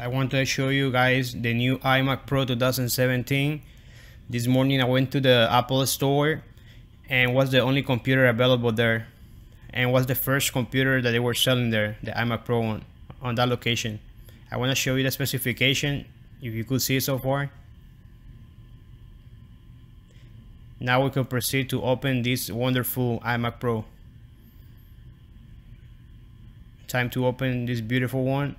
I want to show you guys the new iMac Pro 2017 this morning I went to the Apple store and was the only computer available there. And was the first computer that they were selling there the iMac Pro one on that location. I want to show you the specification if you could see it so far. Now we can proceed to open this wonderful iMac Pro. Time to open this beautiful one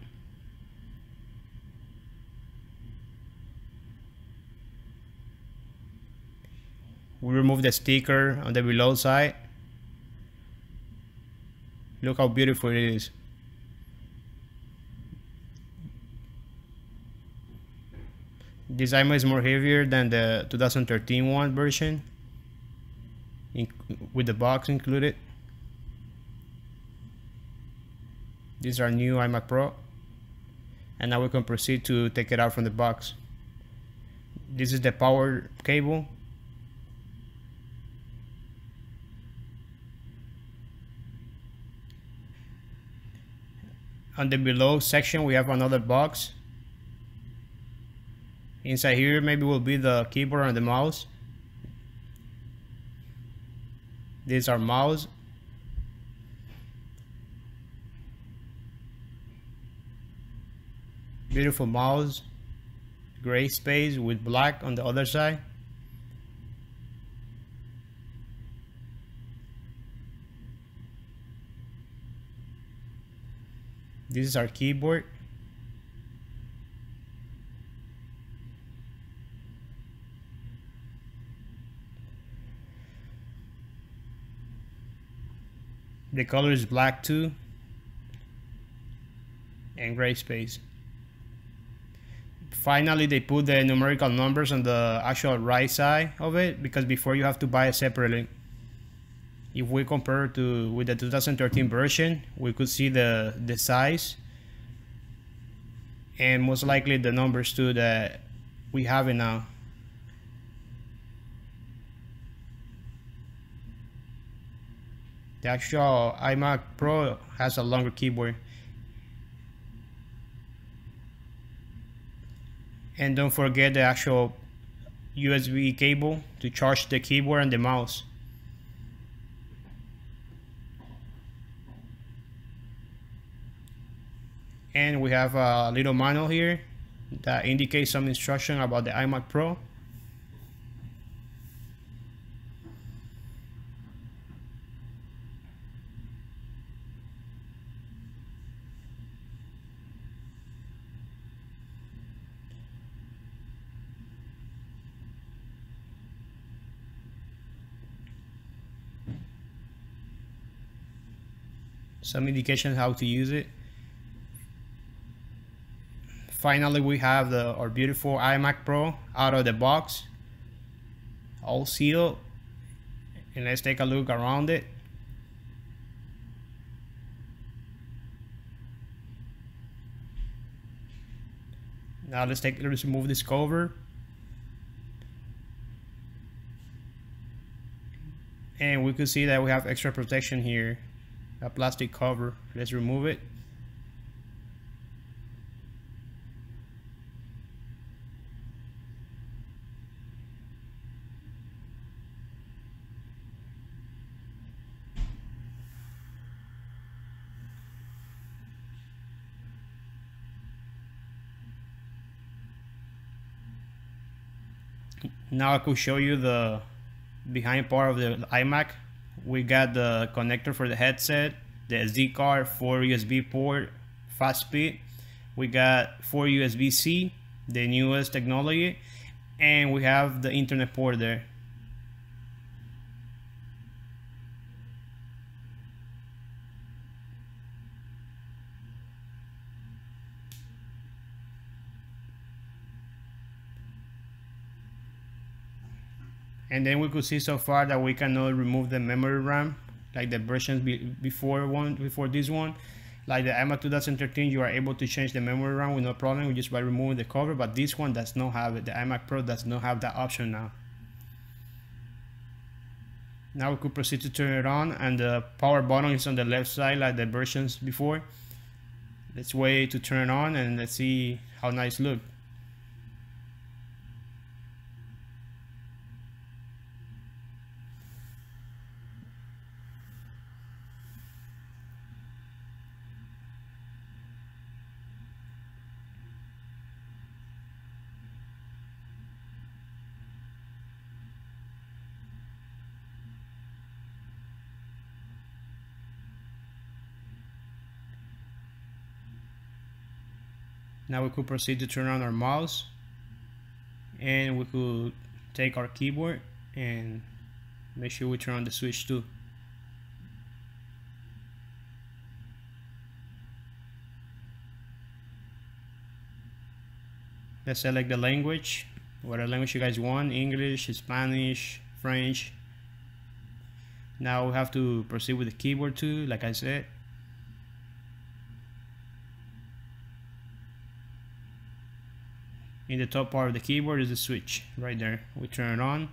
remove the sticker on the below side. Look how beautiful it is. This iMac is more heavier than the 2013 one version with the box included. These are new iMac Pro and now we can proceed to take it out from the box. This is the power cable on the below section we have another box. Inside here maybe will be the keyboard and the mouse. These are mouse. Beautiful mouse. Gray space with black on the other side this is our keyboard. The color is black too and gray space. Finally they put the numerical numbers on the actual right side of it because before you have to buy separately if we compare to with the 2013 version we could see the the size. And most likely the numbers too that we have it now. The actual iMac Pro has a longer keyboard. And don't forget the actual USB cable to charge the keyboard and the mouse we have a little manual here that indicates some instruction about the iMac Pro. Some indications how to use it finally we have the our beautiful iMac Pro out of the box all sealed and let's take a look around it. Now let's take let's remove this cover. And we can see that we have extra protection here a plastic cover. Let's remove it now I could show you the behind part of the iMac. We got the connector for the headset the SD card 4 USB port fast speed. We got 4 USB-C the newest technology and we have the internet port there and then we could see so far that we cannot remove the memory RAM like the versions be before one before this one. Like the iMac 2013 you are able to change the memory RAM with no problem just by removing the cover but this one does not have it. The iMac Pro does not have that option now. Now we could proceed to turn it on and the power button is on the left side like the versions before. Let's wait to turn it on and let's see how nice look now we could proceed to turn on our mouse and we could take our keyboard and make sure we turn on the switch too. Let's select the language whatever language you guys want English Spanish French. Now we have to proceed with the keyboard too like I said in the top part of the keyboard is the switch right there. We turn it on.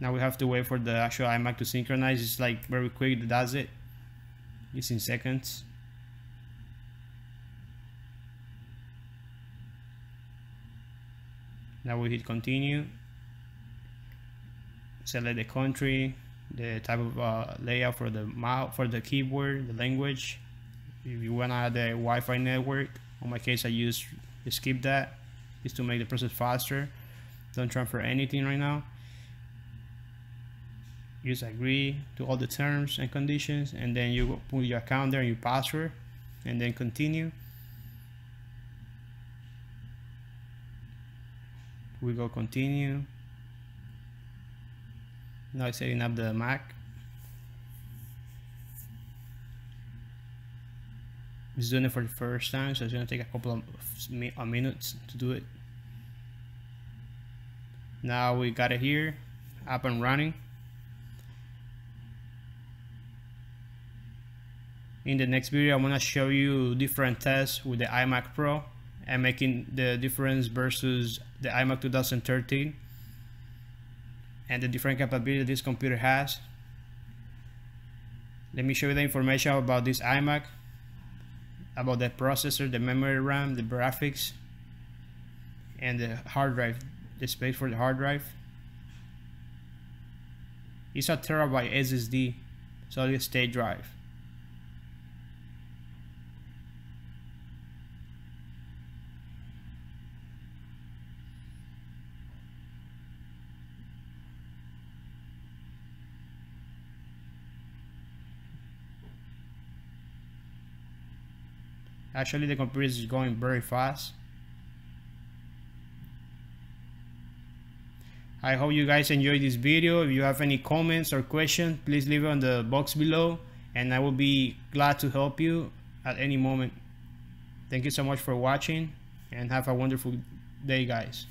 Now we have to wait for the actual iMac to synchronize. It's like very quick it does it. It's in seconds. Now we hit continue. Select the country the type of uh, layout for the mouse for the keyboard the language if you want to add a Wi-Fi network on my case I use skip that. Is to make the process faster. Don't transfer anything right now. Just agree to all the terms and conditions and then you put your account there and your password and then continue. We go continue. Now setting up the Mac He's doing it for the first time, so it's gonna take a couple of a minutes to do it. Now we got it here, up and running. In the next video, I'm gonna show you different tests with the iMac Pro and making the difference versus the iMac 2013 and the different capability this computer has. Let me show you the information about this iMac about the processor, the memory RAM, the graphics, and the hard drive, the space for the hard drive. It's a terabyte SSD, solid state drive. Actually, the computer is going very fast. I hope you guys enjoyed this video. If you have any comments or questions, please leave it on the box below and I will be glad to help you at any moment. Thank you so much for watching and have a wonderful day guys.